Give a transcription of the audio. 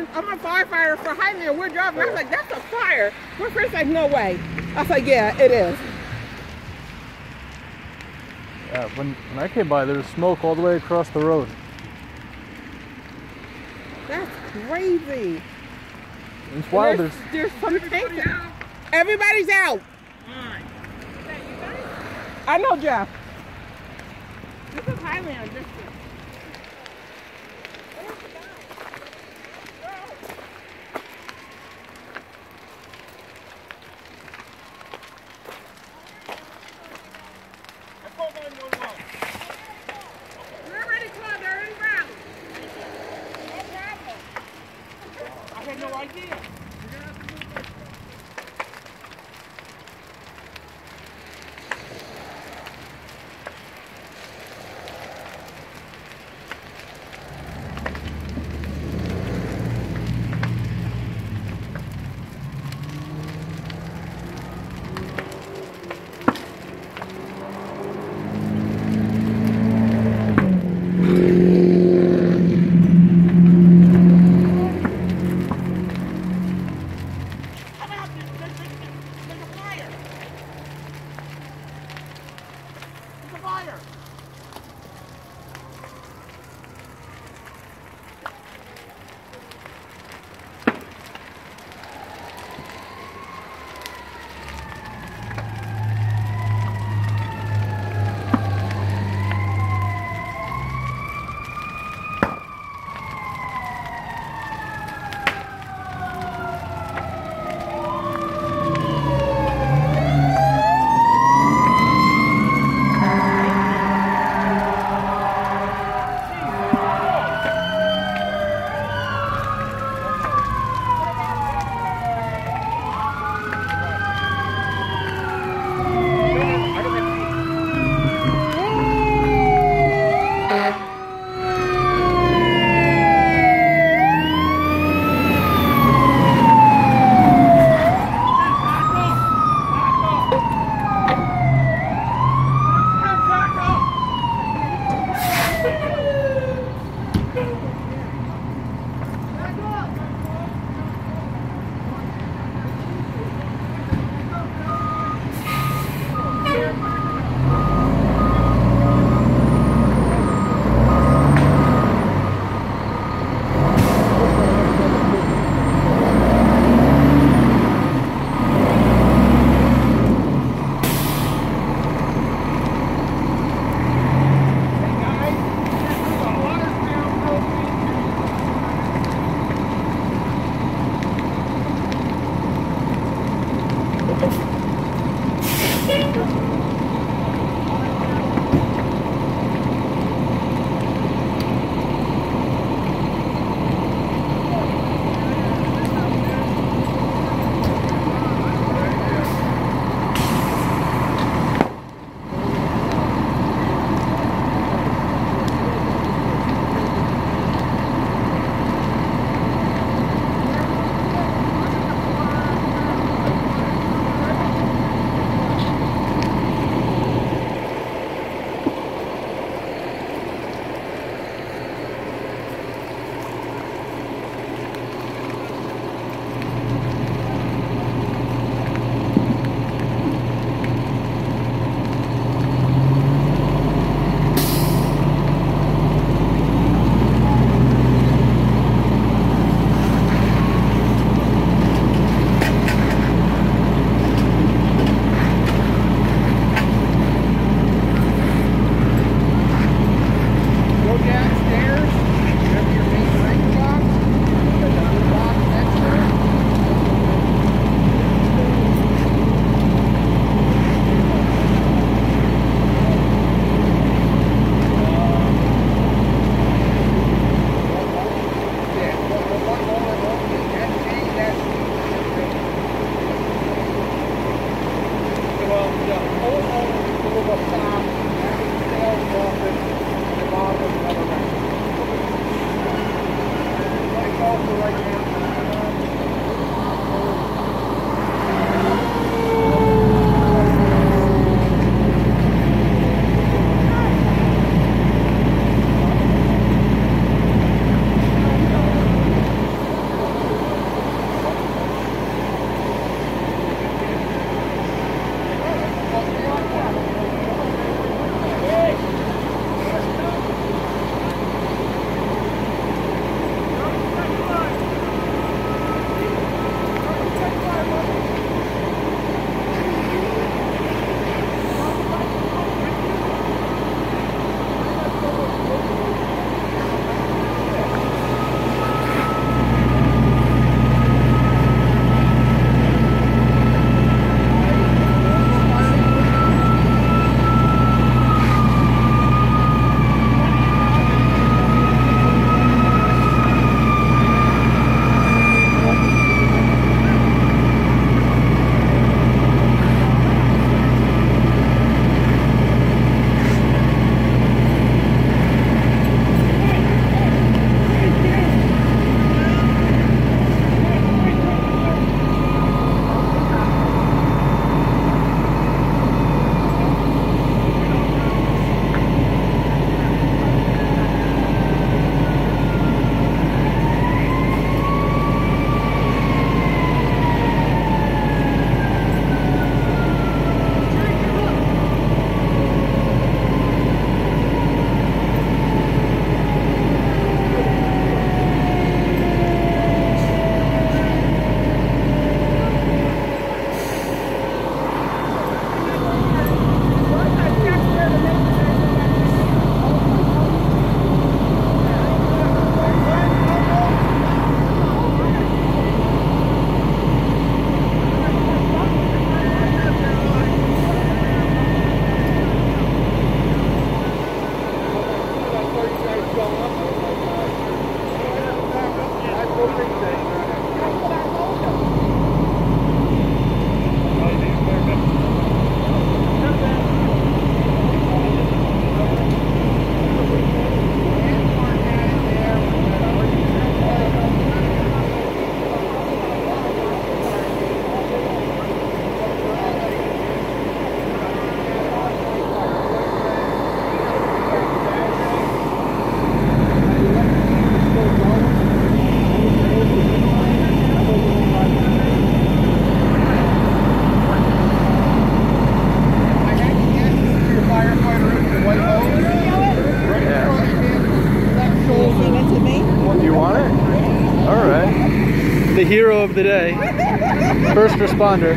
I'm, I'm a firefighter for Highland. We're driving. I was like, that's a fire. My friend's like, no way. I was like, yeah, it is. Yeah, when, when I came by, there was smoke all the way across the road. That's crazy. It's wild. There's, There's, there's some tanks. Everybody's out. I know, Jeff. This is Highland District. South, American Sales Walker, Chicago, Colorado. hero of the day. First responder.